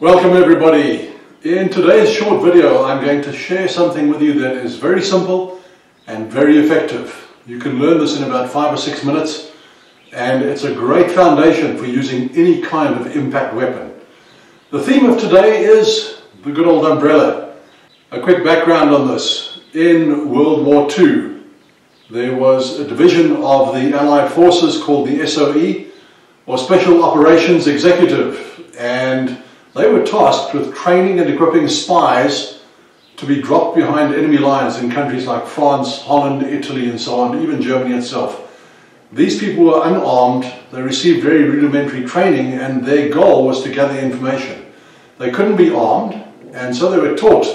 Welcome everybody. In today's short video I'm going to share something with you that is very simple and very effective. You can learn this in about five or six minutes and it's a great foundation for using any kind of impact weapon. The theme of today is the good old umbrella. A quick background on this. In World War II there was a division of the Allied forces called the SOE or Special Operations Executive and they were tasked with training and equipping spies to be dropped behind enemy lines in countries like France, Holland, Italy and so on, even Germany itself. These people were unarmed, they received very rudimentary training and their goal was to gather information. They couldn't be armed and so they were taught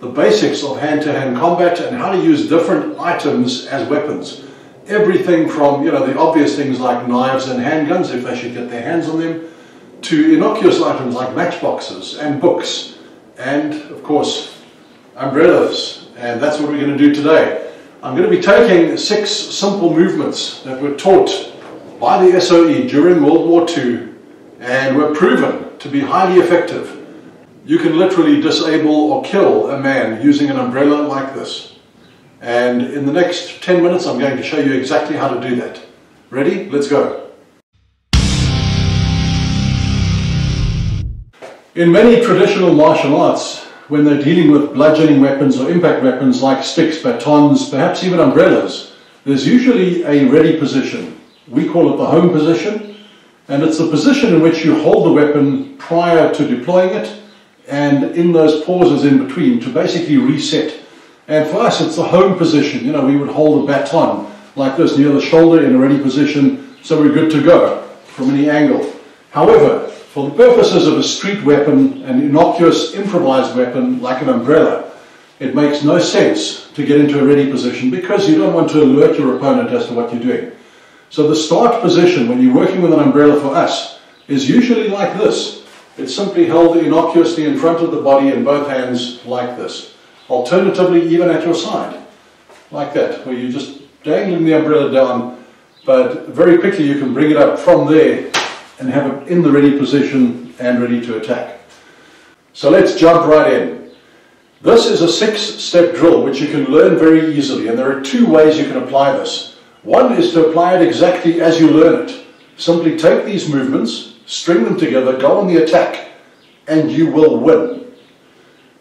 the basics of hand-to-hand -hand combat and how to use different items as weapons. Everything from, you know, the obvious things like knives and handguns if they should get their hands on them, to innocuous items like matchboxes and books and, of course, umbrellas. And that's what we're going to do today. I'm going to be taking six simple movements that were taught by the SOE during World War II and were proven to be highly effective. You can literally disable or kill a man using an umbrella like this. And in the next 10 minutes, I'm going to show you exactly how to do that. Ready? Let's go. In many traditional martial arts, when they're dealing with bludgeoning weapons or impact weapons like sticks, batons, perhaps even umbrellas, there's usually a ready position. We call it the home position, and it's the position in which you hold the weapon prior to deploying it, and in those pauses in between to basically reset. And for us, it's the home position. You know, we would hold a baton like this near the shoulder in a ready position, so we're good to go from any angle. However, for the purposes of a street weapon, an innocuous improvised weapon like an umbrella, it makes no sense to get into a ready position because you don't want to alert your opponent as to what you're doing. So the start position when you're working with an umbrella for us is usually like this. It's simply held innocuously in front of the body in both hands like this. Alternatively, even at your side, like that, where you're just dangling the umbrella down, but very quickly you can bring it up from there and have it in the ready position and ready to attack. So let's jump right in. This is a six-step drill which you can learn very easily and there are two ways you can apply this. One is to apply it exactly as you learn it. Simply take these movements, string them together, go on the attack, and you will win.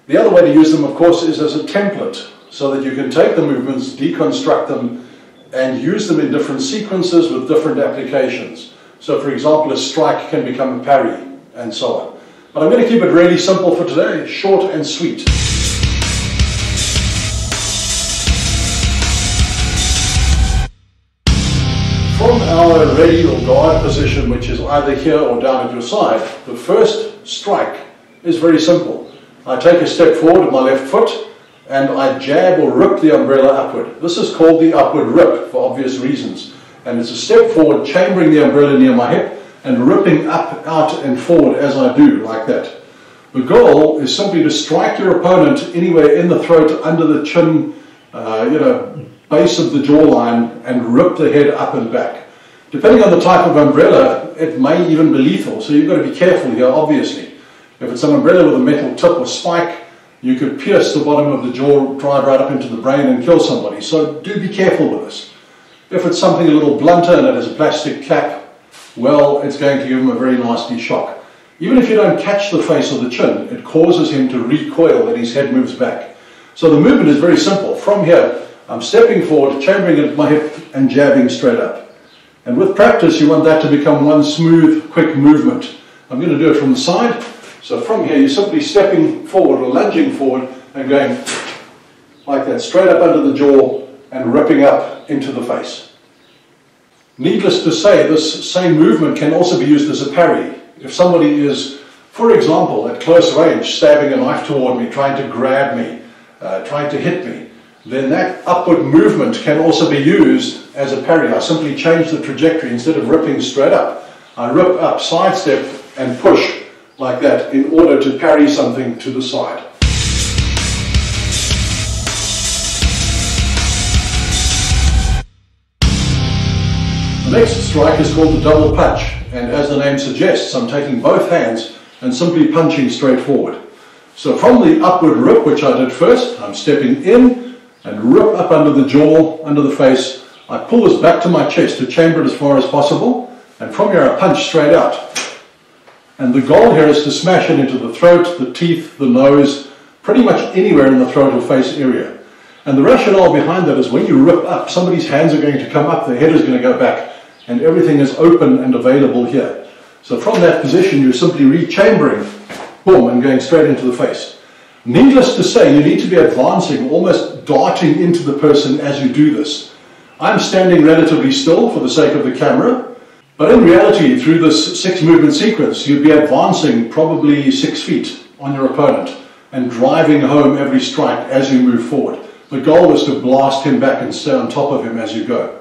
The other way to use them, of course, is as a template, so that you can take the movements, deconstruct them, and use them in different sequences with different applications. So for example, a strike can become a parry and so on. But I'm going to keep it really simple for today, short and sweet. From our ready or guard position, which is either here or down at your side, the first strike is very simple. I take a step forward with my left foot and I jab or rip the umbrella upward. This is called the upward rip for obvious reasons and it's a step forward, chambering the umbrella near my hip and ripping up, out and forward as I do, like that. The goal is simply to strike your opponent anywhere in the throat, under the chin, uh, you know, base of the jawline and rip the head up and back. Depending on the type of umbrella, it may even be lethal, so you've got to be careful here, obviously. If it's an umbrella with a metal tip or spike, you could pierce the bottom of the jaw, drive right up into the brain and kill somebody. So do be careful with this. If it's something a little blunter and it has a plastic cap, well, it's going to give him a very nasty shock. Even if you don't catch the face or the chin, it causes him to recoil and his head moves back. So the movement is very simple. From here, I'm stepping forward, chambering it at my hip and jabbing straight up. And with practice, you want that to become one smooth, quick movement. I'm going to do it from the side. So from here, you're simply stepping forward or lunging forward and going like that, straight up under the jaw and ripping up into the face. Needless to say, this same movement can also be used as a parry. If somebody is, for example, at close range, stabbing a knife toward me, trying to grab me, uh, trying to hit me, then that upward movement can also be used as a parry. I simply change the trajectory. Instead of ripping straight up, I rip up, sidestep, and push like that in order to parry something to the side. The next strike is called the double punch, and as the name suggests, I'm taking both hands and simply punching straight forward. So from the upward rip, which I did first, I'm stepping in and rip up under the jaw, under the face. I pull this back to my chest to chamber it as far as possible, and from here I punch straight out. And the goal here is to smash it into the throat, the teeth, the nose, pretty much anywhere in the throat or face area. And the rationale behind that is when you rip up, somebody's hands are going to come up, their head is going to go back, and everything is open and available here. So from that position, you're simply rechambering, boom, and going straight into the face. Needless to say, you need to be advancing, almost darting into the person as you do this. I'm standing relatively still for the sake of the camera, but in reality, through this six movement sequence, you'd be advancing probably six feet on your opponent and driving home every strike as you move forward. The goal is to blast him back and stay on top of him as you go.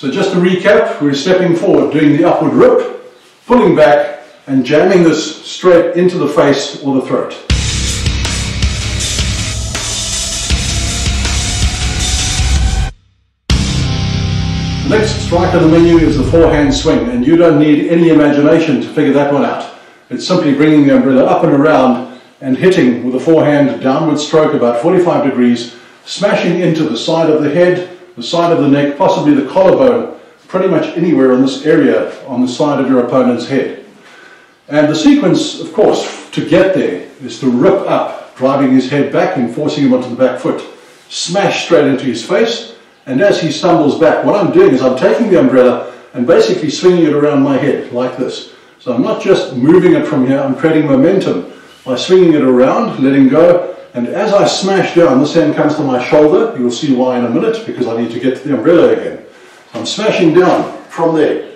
So just to recap, we're stepping forward, doing the upward rip, pulling back, and jamming this straight into the face or the throat. Next strike on the menu is the forehand swing, and you don't need any imagination to figure that one out. It's simply bringing the umbrella up and around and hitting with a forehand downward stroke about 45 degrees, smashing into the side of the head, the side of the neck, possibly the collarbone, pretty much anywhere in this area on the side of your opponent's head. And the sequence, of course, to get there is to rip up, driving his head back and forcing him onto the back foot, smash straight into his face, and as he stumbles back, what I'm doing is I'm taking the umbrella and basically swinging it around my head like this. So I'm not just moving it from here, I'm creating momentum by swinging it around, letting go, and as I smash down, this hand comes to my shoulder. You'll see why in a minute, because I need to get to the umbrella again. I'm smashing down from there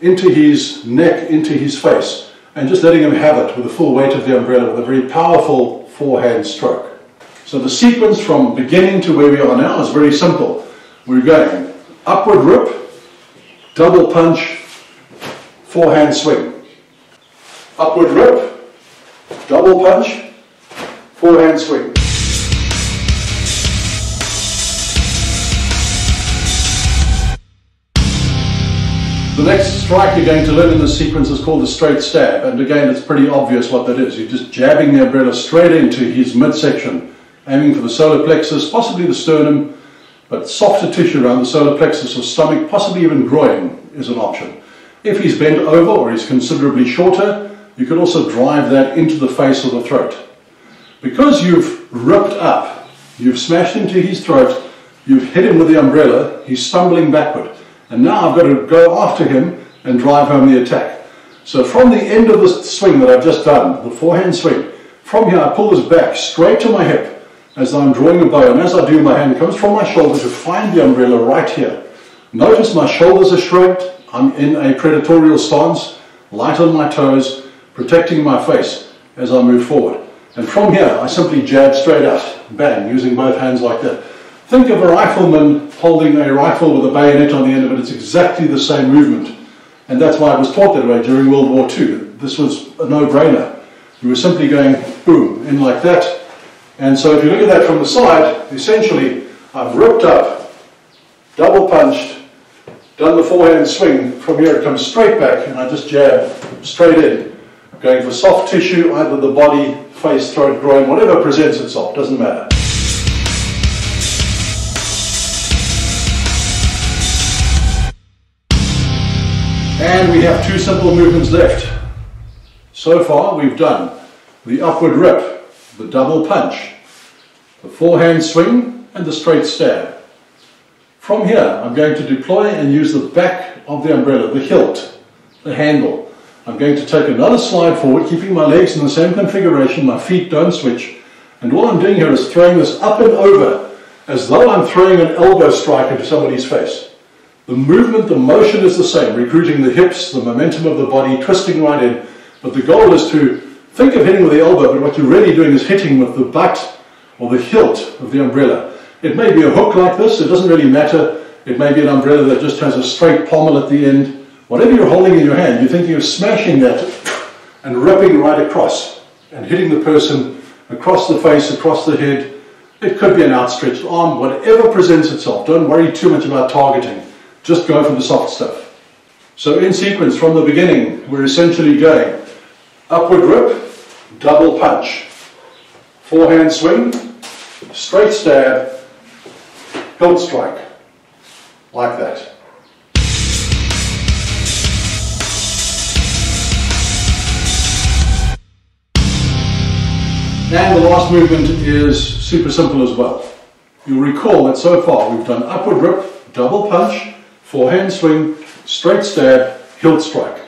into his neck, into his face, and just letting him have it with the full weight of the umbrella with a very powerful forehand stroke. So the sequence from beginning to where we are now is very simple. We're going upward rip, double punch, forehand swing. Upward rip, double punch, forehand swing. The next strike you're going to learn in this sequence is called the straight stab, and again it's pretty obvious what that is. You're just jabbing the umbrella straight into his midsection, aiming for the solar plexus, possibly the sternum, but softer tissue around the solar plexus or stomach, possibly even groin, is an option. If he's bent over or he's considerably shorter, you could also drive that into the face or the throat. Because you've ripped up, you've smashed into his throat, you've hit him with the umbrella, he's stumbling backward. And now I've got to go after him and drive home the attack. So from the end of the swing that I've just done, the forehand swing, from here I pull this back straight to my hip, as I'm drawing a bow, and as I do, my hand comes from my shoulder to find the umbrella right here. Notice my shoulders are shrugged, I'm in a predatorial stance, light on my toes, protecting my face as I move forward. And from here, I simply jab straight out, bang, using both hands like that. Think of a rifleman holding a rifle with a bayonet on the end of it. It's exactly the same movement. And that's why I was taught that way during World War II. This was a no-brainer. You were simply going boom, in like that, and so if you look at that from the side, essentially I've ripped up, double punched, done the forehand swing. From here it comes straight back and I just jab straight in. Going for soft tissue, either the body, face, throat, groin, whatever presents itself, doesn't matter. And we have two simple movements left. So far we've done the upward rip, the double punch, the forehand swing, and the straight stab. From here, I'm going to deploy and use the back of the umbrella, the hilt, the handle. I'm going to take another slide forward, keeping my legs in the same configuration, my feet don't switch. And all I'm doing here is throwing this up and over, as though I'm throwing an elbow strike into somebody's face. The movement, the motion is the same, recruiting the hips, the momentum of the body, twisting right in. But the goal is to Think of hitting with the elbow, but what you're really doing is hitting with the butt or the hilt of the umbrella. It may be a hook like this, it doesn't really matter. It may be an umbrella that just has a straight pommel at the end. Whatever you're holding in your hand, you're thinking of smashing that and ripping right across and hitting the person across the face, across the head. It could be an outstretched arm, whatever presents itself. Don't worry too much about targeting. Just go for the soft stuff. So in sequence from the beginning, we're essentially going upward rip, double punch, forehand swing, straight stab, hilt strike, like that. And the last movement is super simple as well. You'll recall that so far we've done upward rip, double punch, forehand swing, straight stab, hilt strike.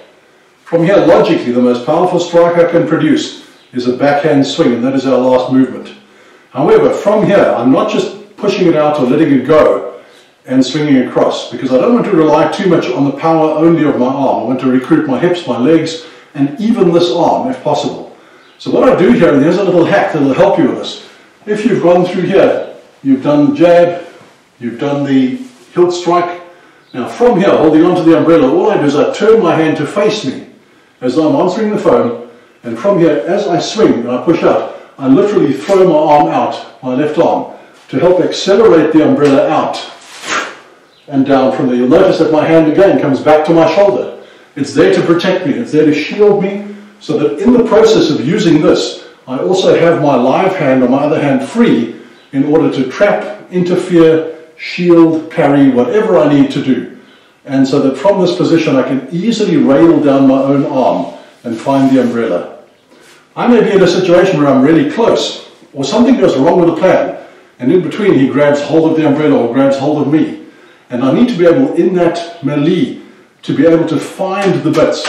From here, logically, the most powerful strike I can produce is a backhand swing, and that is our last movement. However, from here, I'm not just pushing it out or letting it go and swinging across, because I don't want to rely too much on the power only of my arm. I want to recruit my hips, my legs, and even this arm, if possible. So what I do here, and there's a little hack that will help you with this. If you've gone through here, you've done jab, you've done the hilt strike. Now from here, holding onto the umbrella, all I do is I turn my hand to face me as I'm answering the phone, and from here, as I swing and I push out, I literally throw my arm out, my left arm, to help accelerate the umbrella out and down from there. You'll notice that my hand again comes back to my shoulder. It's there to protect me, it's there to shield me, so that in the process of using this, I also have my live hand or my other hand free in order to trap, interfere, shield, parry, whatever I need to do. And so that from this position I can easily rail down my own arm and find the umbrella. I may be in a situation where I'm really close, or something goes wrong with the plan, and in between he grabs hold of the umbrella or grabs hold of me. And I need to be able, in that melee, to be able to find the bits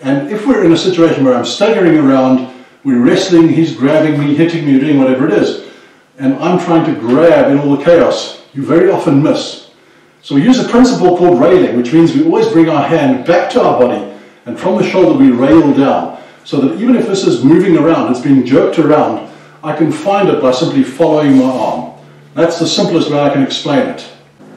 and if we're in a situation where I'm staggering around, we're wrestling, he's grabbing me, hitting me, doing whatever it is, and I'm trying to grab in all the chaos, you very often miss. So we use a principle called railing, which means we always bring our hand back to our body, and from the shoulder we rail down, so that even if this is moving around, it's being jerked around, I can find it by simply following my arm. That's the simplest way I can explain it.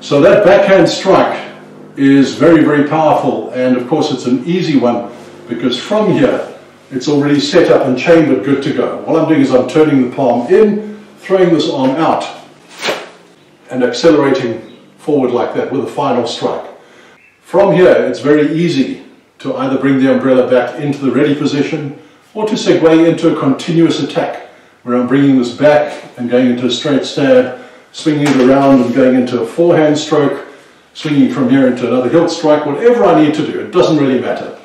So that backhand strike is very, very powerful, and of course it's an easy one because from here it's already set up and chambered good to go. What I'm doing is I'm turning the palm in, throwing this arm out and accelerating forward like that with a final strike. From here it's very easy to either bring the umbrella back into the ready position or to segue into a continuous attack where I'm bringing this back and going into a straight stab, swinging it around and going into a forehand stroke, swinging from here into another hilt strike, whatever I need to do, it doesn't really matter.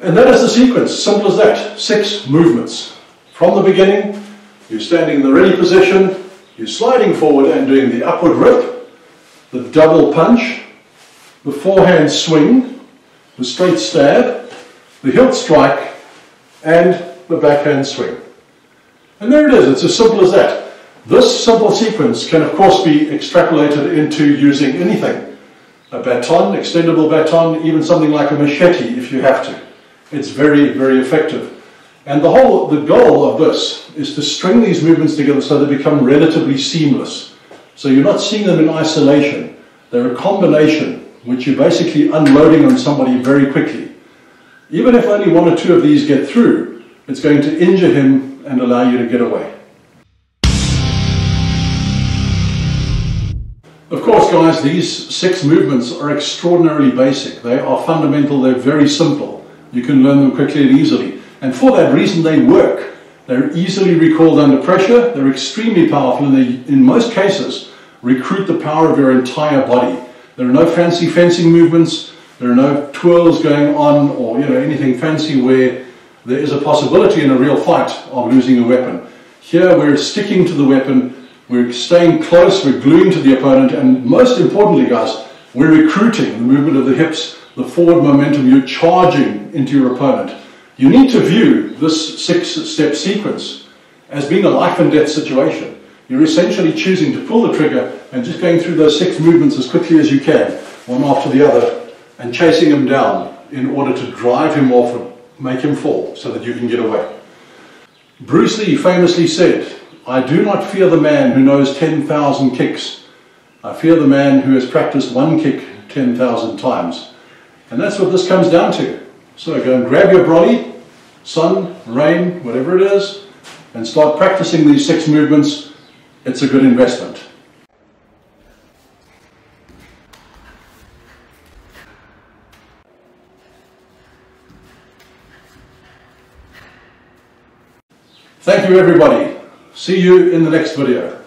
And that is the sequence, simple as that. Six movements. From the beginning, you're standing in the ready position, you're sliding forward and doing the upward rip, the double punch, the forehand swing, the straight stab, the hilt strike, and the backhand swing. And there it is, it's as simple as that. This simple sequence can of course be extrapolated into using anything. A baton, extendable baton, even something like a machete if you have to. It's very, very effective. And the whole, the goal of this is to string these movements together so they become relatively seamless. So you're not seeing them in isolation. They're a combination which you're basically unloading on somebody very quickly. Even if only one or two of these get through, it's going to injure him and allow you to get away. Of course, guys, these six movements are extraordinarily basic. They are fundamental, they're very simple. You can learn them quickly and easily. And for that reason, they work. They're easily recalled under pressure, they're extremely powerful, and they, in most cases, recruit the power of your entire body. There are no fancy fencing movements, there are no twirls going on, or you know anything fancy where there is a possibility in a real fight of losing a weapon. Here we're sticking to the weapon, we're staying close, we're gluing to the opponent, and most importantly, guys, we're recruiting the movement of the hips the forward momentum, you're charging into your opponent. You need to view this six-step sequence as being a life and death situation. You're essentially choosing to pull the trigger and just going through those six movements as quickly as you can, one after the other, and chasing him down in order to drive him off and make him fall so that you can get away. Bruce Lee famously said, I do not fear the man who knows 10,000 kicks. I fear the man who has practiced one kick 10,000 times. And that's what this comes down to. So go and grab your brolly, sun, rain, whatever it is, and start practicing these six movements. It's a good investment. Thank you everybody. See you in the next video.